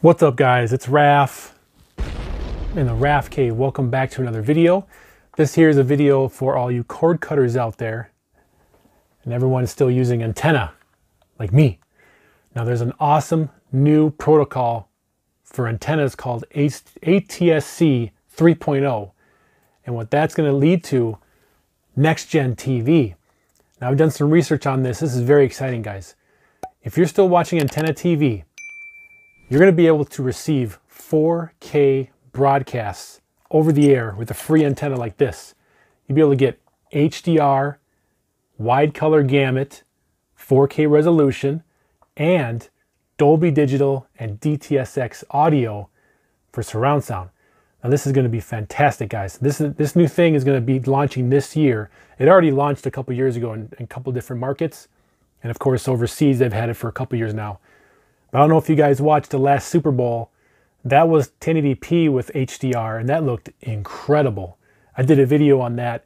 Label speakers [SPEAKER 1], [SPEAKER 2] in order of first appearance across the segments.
[SPEAKER 1] What's up guys, it's Raf in the Raf Cave. Welcome back to another video. This here is a video for all you cord cutters out there and everyone is still using antenna like me. Now there's an awesome new protocol for antennas called ATSC 3.0 and what that's going to lead to next gen TV. Now I've done some research on this. This is very exciting guys. If you're still watching antenna TV, you're going to be able to receive 4K broadcasts over the air with a free antenna like this. You'll be able to get HDR, wide color gamut, 4K resolution, and Dolby Digital and DTS:X audio for surround sound. Now this is going to be fantastic, guys. This is, this new thing is going to be launching this year. It already launched a couple years ago in, in a couple different markets, and of course overseas they've had it for a couple years now. I don't know if you guys watched the last Super Bowl. That was 1080p with HDR, and that looked incredible. I did a video on that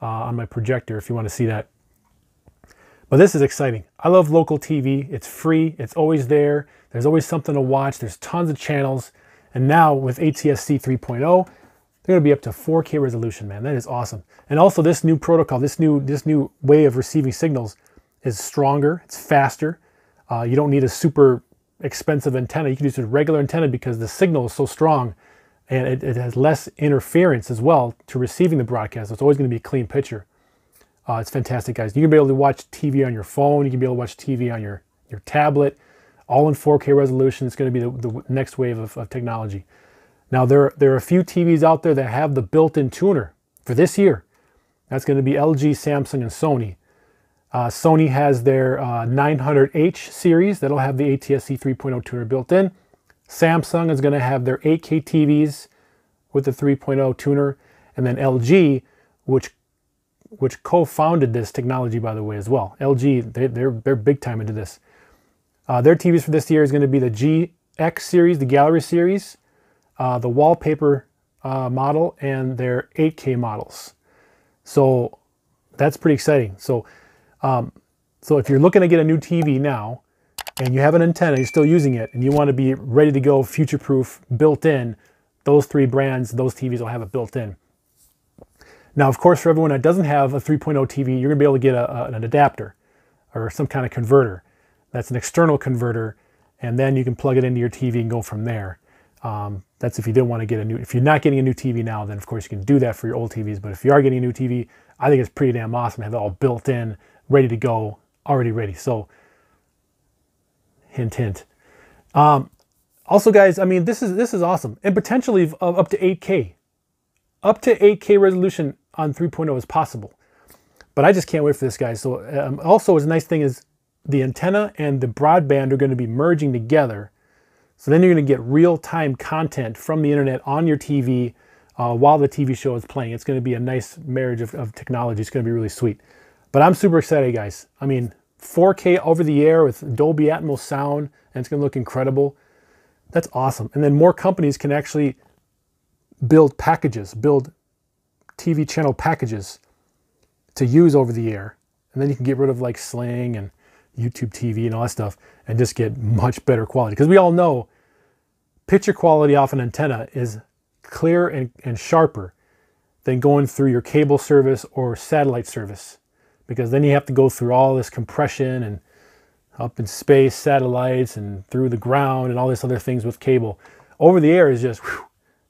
[SPEAKER 1] uh, on my projector if you want to see that. But this is exciting. I love local TV. It's free. It's always there. There's always something to watch. There's tons of channels. And now with ATSC 3.0, they're going to be up to 4K resolution, man. That is awesome. And also this new protocol, this new this new way of receiving signals is stronger. It's faster. Uh, you don't need a super expensive antenna. You can use a regular antenna because the signal is so strong and it, it, has less interference as well to receiving the broadcast. It's always going to be a clean picture. Uh, it's fantastic, guys. You can be able to watch TV on your phone. You can be able to watch TV on your, your tablet, all in 4K resolution. It's going to be the, the next wave of, of technology. Now, there, there are a few TVs out there that have the built-in tuner for this year. That's going to be LG, Samsung, and Sony. Uh, Sony has their uh, 900H series that'll have the ATSC 3.0 tuner built in. Samsung is going to have their 8K TVs with the 3.0 tuner, and then LG, which which co-founded this technology by the way as well. LG, they, they're they're big time into this. Uh, their TVs for this year is going to be the GX series, the Gallery series, uh, the wallpaper uh, model, and their 8K models. So that's pretty exciting. So um, so if you're looking to get a new TV now and you have an antenna, you're still using it, and you want to be ready to go future-proof, built-in, those three brands, those TVs will have it built in. Now, of course, for everyone that doesn't have a 3.0 TV, you're going to be able to get a, a, an adapter or some kind of converter. That's an external converter, and then you can plug it into your TV and go from there. Um, that's if you didn't want to get a new, if you're not getting a new TV now, then of course you can do that for your old TVs. But if you are getting a new TV, I think it's pretty damn awesome to have it all built in ready to go, already ready. So, hint, hint. Um, also, guys, I mean, this is this is awesome, and potentially up to 8K, up to 8K resolution on 3.0 is possible. But I just can't wait for this, guys. So, um, also, a nice thing is the antenna and the broadband are going to be merging together. So then you're going to get real-time content from the internet on your TV uh, while the TV show is playing. It's going to be a nice marriage of, of technology. It's going to be really sweet. But I'm super excited, guys. I mean, 4K over the air with Dolby Atmos sound, and it's to look incredible. That's awesome. And then more companies can actually build packages, build TV channel packages to use over the air. And then you can get rid of like Sling and YouTube TV and all that stuff and just get much better quality. Because we all know picture quality off an antenna is clearer and, and sharper than going through your cable service or satellite service because then you have to go through all this compression and up in space, satellites, and through the ground and all these other things with cable. Over the air is just, whew,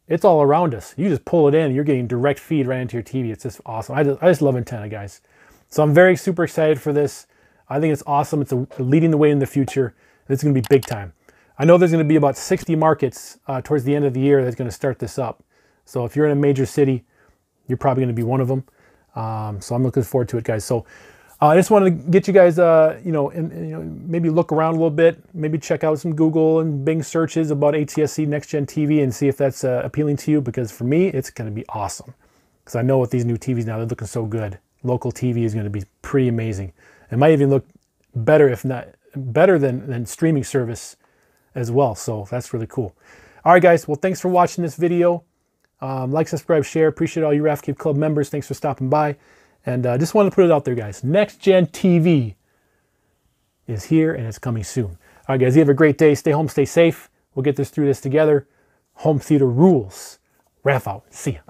[SPEAKER 1] it's all around us. You just pull it in, you're getting direct feed right into your TV. It's just awesome. I just, I just love antenna, guys. So I'm very super excited for this. I think it's awesome. It's a, leading the way in the future. It's going to be big time. I know there's going to be about 60 markets uh, towards the end of the year that's going to start this up. So if you're in a major city, you're probably going to be one of them. Um, so I'm looking forward to it, guys. So uh, I just wanted to get you guys, uh, you know, and, you know, maybe look around a little bit, maybe check out some Google and Bing searches about ATSC Next Gen TV and see if that's uh, appealing to you. Because for me, it's going to be awesome. Because I know with these new TVs now, they're looking so good. Local TV is going to be pretty amazing. It might even look better, if not better than, than streaming service as well. So that's really cool. All right, guys. Well, thanks for watching this video. Um, like, subscribe, share. Appreciate all you RAFCAVE Club members. Thanks for stopping by. And uh, just wanted to put it out there, guys. Next Gen TV is here and it's coming soon. All right, guys, you have a great day. Stay home, stay safe. We'll get this through this together. Home theater rules. Raf out. See ya.